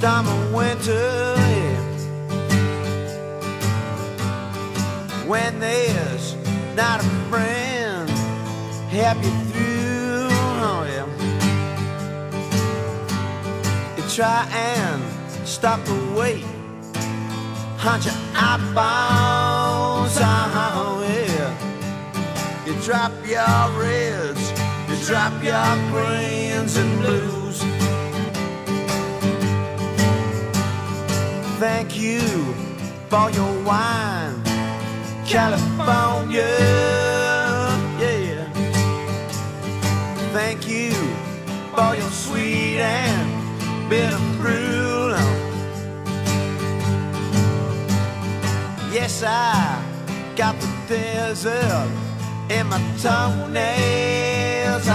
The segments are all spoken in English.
time of winter. Yeah. When there's not a friend, help you through. Oh yeah. You try and stop the weight, hunt your eyeballs. Oh yeah. You drop your reds, you drop your greens and blues. Thank you for your wine, California. Yeah. Thank you for your sweet and bitter brew. Yes, I got the desert in my toenails.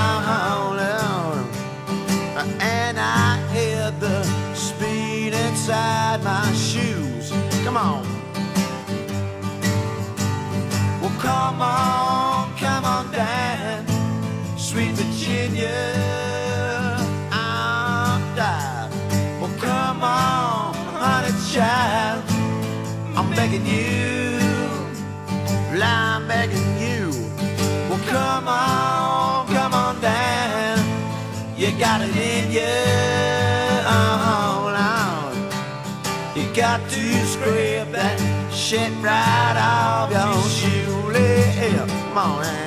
Shoes. Come on. Well, come on, come on down, sweet Virginia. I'll die. Well, come on, honey child. I'm begging you, I'm begging you. Well, come on, come on down. You got it in you. Got to scrape that shit right off your shoe. Come on,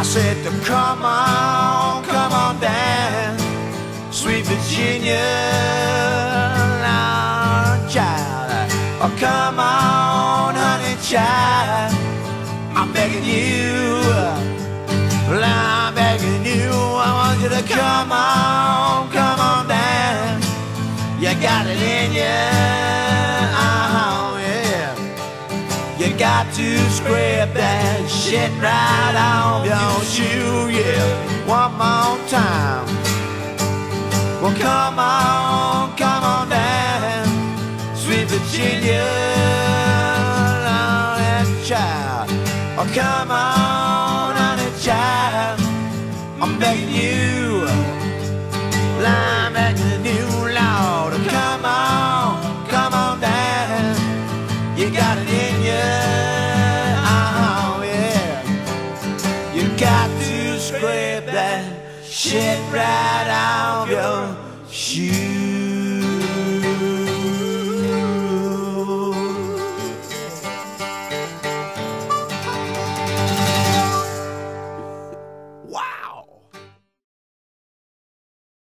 I said to come on, come on down, sweet Virginia, child. Oh, come on, honey child. I'm begging you, I'm begging you. I want you to come on, come on down. You got it in you, got to scrape that shit right off your shoe, yeah. One more time. Well, come on, come on down, sweet Virginia, lonely child. Oh, come on, honey child. I'm begging you, I'm begging you. You, oh yeah. You got to scrape that shit right off your shoe.